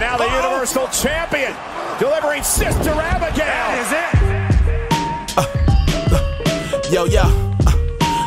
And now the -oh. Universal Champion delivering Sister Abigail. That is it. Uh, uh, yo, yo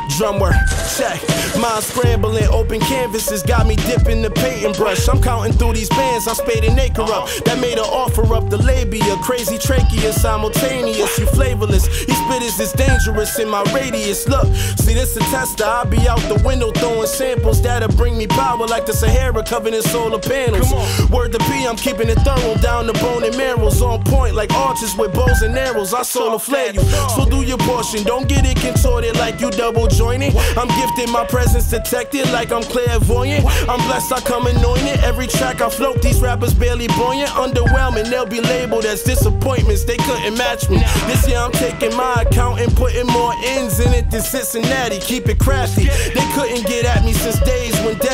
drum work, check. Mind scrambling, open canvases got me dipping the painting brush. I'm counting through these bands, I spade an acre up. That made her offer up the labia, crazy trachea, simultaneous. You flavorless, these spitters is dangerous in my radius. Look, see this a tester, I'll be out the window throwing samples that'll bring me power like the Sahara covered in solar panels. Word to P, I'm keeping it thorough down the bone and marrows on point like archers with bows and arrows. I solar flare you, so do your portion. Don't get it contorted like you double joining. I'm gifted, my presence detected like I'm clairvoyant. I'm blessed, I come anointed. Every track I float, these rappers barely buoyant. Underwhelming, they'll be labeled as disappointments. They couldn't match me. This year I'm taking my account and putting more ends in it than Cincinnati. Keep it crafty. They couldn't get at me since days when denim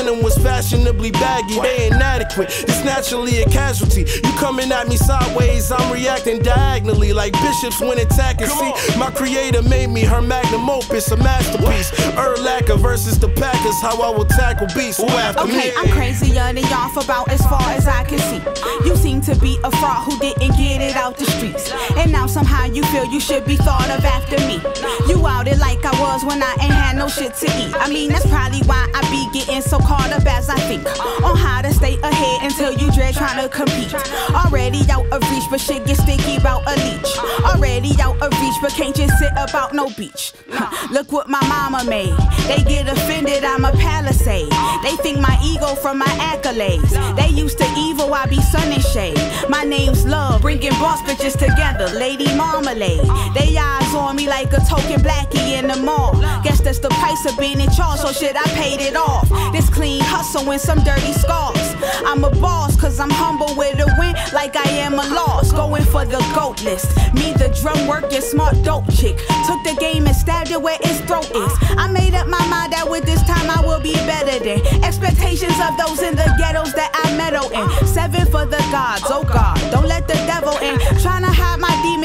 was fashionably baggy. They inadequate. It's naturally a casualty. You coming at me sideways, I'm reacting diagonally like bishops when attacking. See, my creator made me her magnum opus, a masterpiece. Urlacher versus the Packers, how I will tackle beasts. Who after okay, me? Okay, I'm crazier than y'all for about as far as I can see. You seem to be a fraud who didn't get it out the streets. And now somehow you feel you should be thought of after me. You outed like I was when I ain't had no shit to eat. I mean, that's probably why I be getting so caught up as I think on how to stay ahead until you dread trying to compete. Already out of reach, but shit get sticky about a leech. Already out of reach, but can't just sit about no beach. Look what my mama made. They get offended, I'm a palisade. They think my ego from my accolades. They used to evil, I be sun and shade. My name's Love, bringing boss bitches together, Lady Marmalade. They eyes on me like a token blackie in the mall. Guess the of being in charge, so shit, I paid it off. This clean hustle and some dirty scars. I'm a boss, cause I'm humble with a win, like I am a loss. Going for the goat list. Me, the drum working smart dope chick. Took the game and stabbed it where its throat is. I made up my mind that with this time I will be better than expectations of those in the ghettos that I meddle in. Seven for the gods, oh God, don't let the devil in. Trying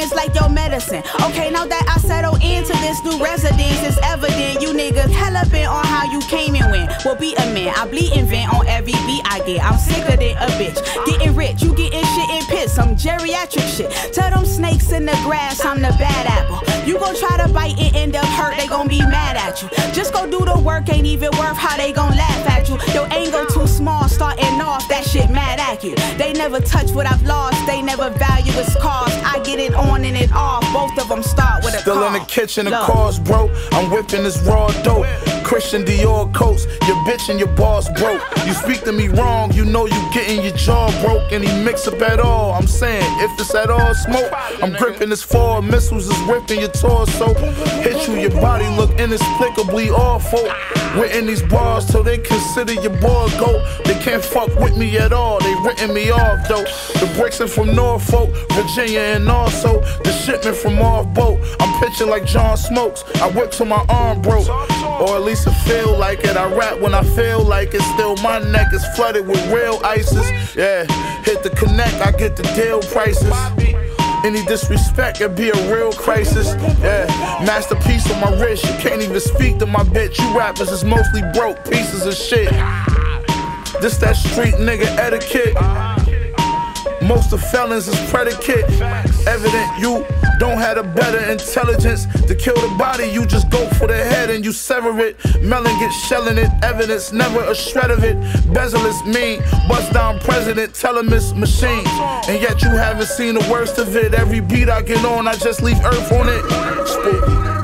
demons like your medicine. Okay, now that I settle into this new residence, it's evident you niggas hella bent on how you came and went. Will be a man, I bleed and vent on every beat I get. I'm sicker than a bitch. Getting rich, you getting shit in pits, some geriatric shit. Tell them snakes in the grass, I'm the bad apple. You gon' try to bite and end up hurt, they gon' be mad at you. Just go do the work, ain't even worth how they gon' laugh at you. Accurate. They never touch what I've lost, they never value its cost. I get it on and it off, both of them start with a Still in the kitchen, the car's broke. I'm whipping this raw dope. Christian Dior coats, your bitch and your boss broke. You speak to me wrong, you know you getting your jaw broke. Any mix up at all. I'm saying, if it's at all smoke, I'm gripping this four missiles is ripping your torso. Hit you, your body look inexplicably awful. We're in these bars till they consider your boy goat. They can't fuck with me at all, they written me off though. The bricks are from Norfolk, Virginia, and also the shipment from off boat. I'm pitching like John Smoltz. I whip till my arm broke. Or at least I feel like it. I rap when I feel like it. Still, my neck is flooded with real ISIS. Yeah, hit the connect, I get the deal prices. Any disrespect, it'd be a real crisis. Yeah, masterpiece on my wrist. You can't even speak to my bitch. You rappers is mostly broke pieces of shit. This that street nigga etiquette. Most of felons is predicate. Evident you don't have a better intelligence. To kill the body, you just go for the head and you sever it. Melon get shelling it. Evidence, never a shred of it. Bezel is mean. Bust down president, it's machine. And yet you haven't seen the worst of it. Every beat I get on, I just leave earth on it.